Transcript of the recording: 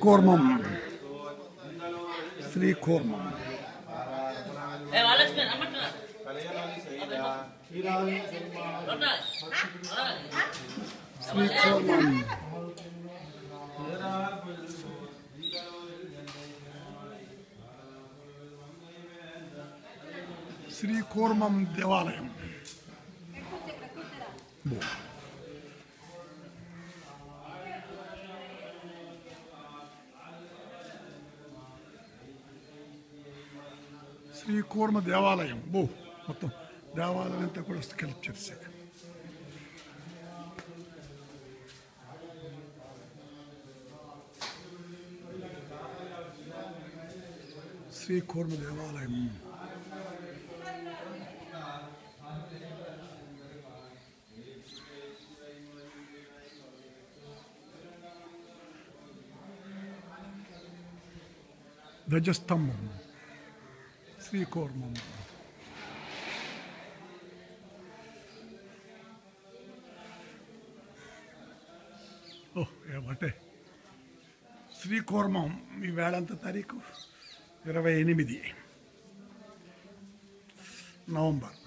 Kormam. Sri Kormam. Sri Kormam. Sri Kormam Devalayam. Bu. బో. శ్రీకూర్మ దేవాలయం బో మొత్తం దేవాలయం అంతా కూడా స్కెల్ప్ చేశాక శ్రీకూర్మ దేవాలయం ధ్వజస్తంభం శ్రీకూర్మం ఓహ్ ఏమంటే శ్రీకూర్మం ఈ వేళంత తారీఖు ఇరవై ఎనిమిది నవంబర్